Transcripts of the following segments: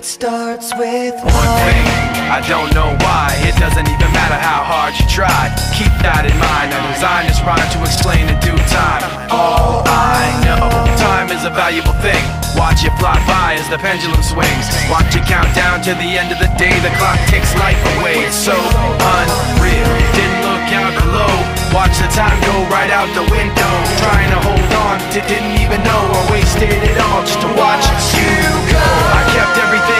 It starts with one thing. I don't know why. It doesn't even matter how hard you try. Keep that in mind. I designed this rhyme to explain in due time. All I know, time is a valuable thing. Watch it fly by as the pendulum swings. Watch it count down to the end of the day. The clock takes life away. It's so unreal. Watch the time go right out the window. Trying to hold on didn't even know I wasted it all just to watch you go. I kept everything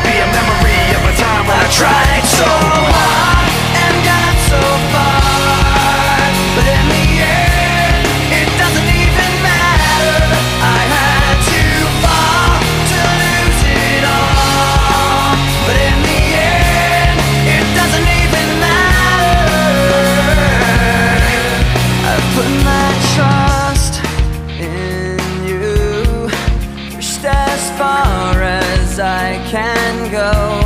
can go.